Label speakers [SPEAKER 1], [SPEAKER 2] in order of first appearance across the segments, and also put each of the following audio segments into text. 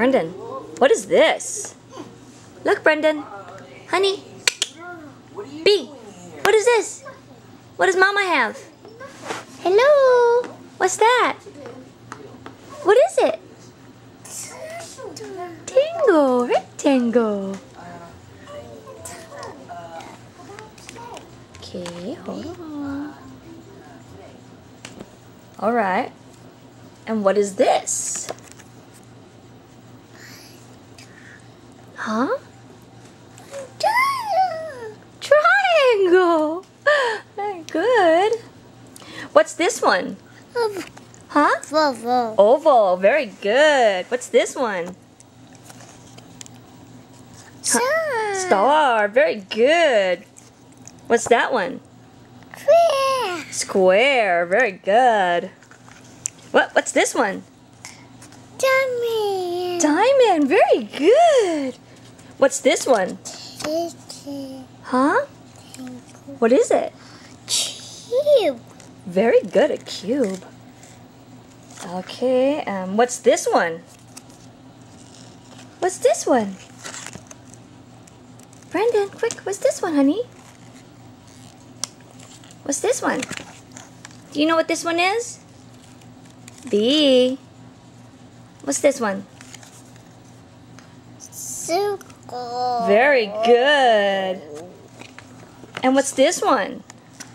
[SPEAKER 1] Brendan, what is this? Look, Brendan. Honey. B. What is this? What does Mama have? Hello. What's that? What is it? Tango. Rectangle. Okay, hold on. All right. And what is this? Huh? Triangle. Very good. What's this one? Huh?
[SPEAKER 2] Oval.
[SPEAKER 1] Oval. Very good. What's this one?
[SPEAKER 2] Star.
[SPEAKER 1] Star. Very good. What's that one?
[SPEAKER 2] Square.
[SPEAKER 1] Square. Very good. What? What's this one?
[SPEAKER 2] Diamond.
[SPEAKER 1] Diamond. Very good. What's this one? Huh? What is it?
[SPEAKER 2] Cube.
[SPEAKER 1] Very good. A cube. Okay. Um. What's this one? What's this one? Brendan, quick. What's this one, honey? What's this one? Do you know what this one is? B. What's this one?
[SPEAKER 2] Circle.
[SPEAKER 1] Very good. And what's this one?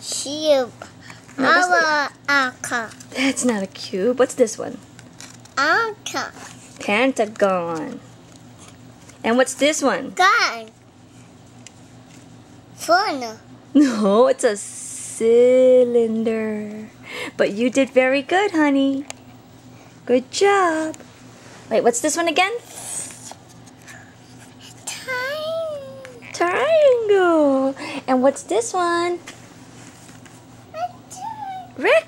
[SPEAKER 2] Cube.
[SPEAKER 1] No, that's
[SPEAKER 2] anchor.
[SPEAKER 1] That's not a cube. What's this one?
[SPEAKER 2] Anchor.
[SPEAKER 1] Pentagon. And what's this one?
[SPEAKER 2] Gun.
[SPEAKER 1] No, it's a cylinder. But you did very good, honey. Good job. Wait, what's this one again? Triangle. And what's this one? Rectangle.